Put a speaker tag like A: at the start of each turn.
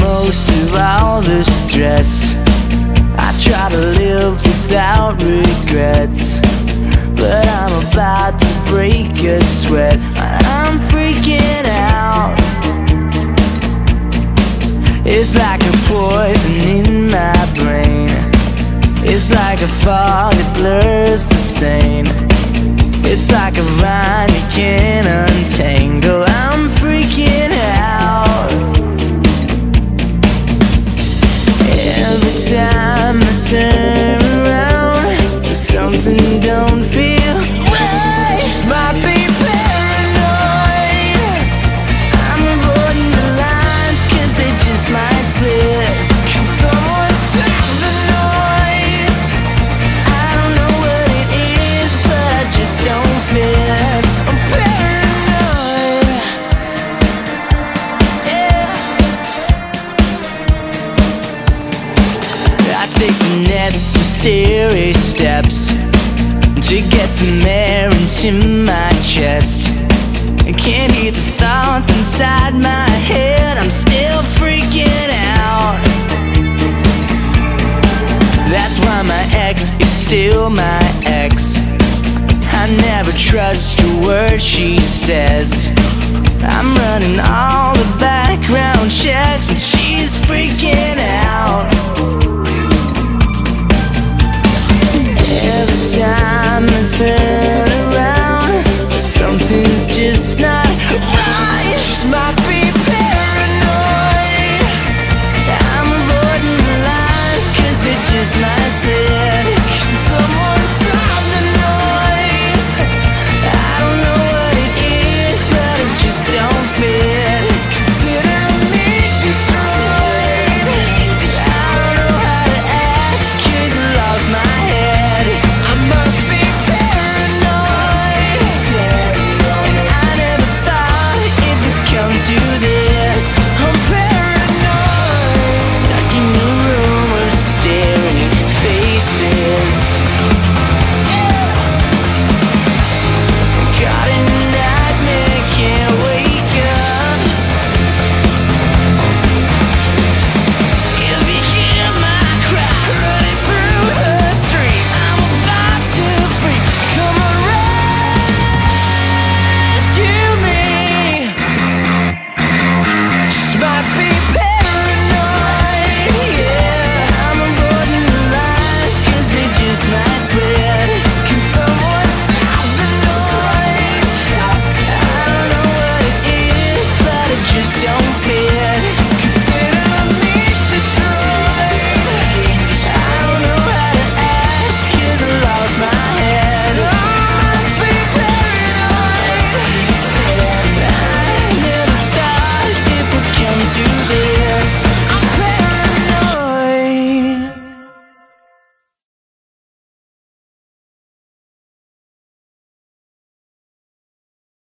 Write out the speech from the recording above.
A: Most of all the stress. I try to live without regrets. But I'm about to break a sweat. I'm freaking out. It's like a poison in my brain. It's like a fog that blurs the sane. It's like a vine take the necessary steps to get some air into my chest. I can't hear the thoughts inside my head. I'm still freaking out. That's why my ex is still my ex. I never trust a word she says. I'm running all the background checks, and she's freaking out. don't